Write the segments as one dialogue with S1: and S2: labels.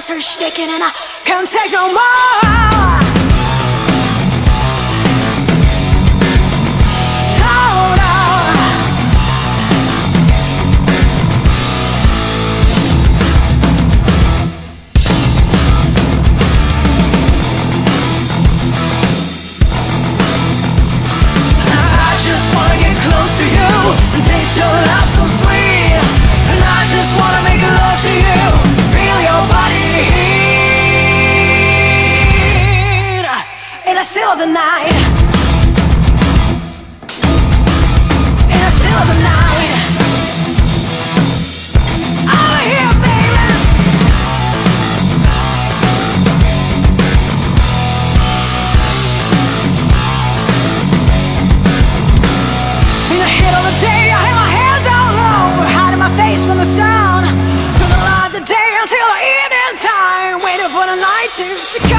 S1: body starts shaking and I can't take no more. the silver night. In the night. Here, baby. In the heat of the day, I had my head down low, hiding my face from the sun. Light the day until the evening time, waiting for the night to. to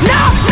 S1: No!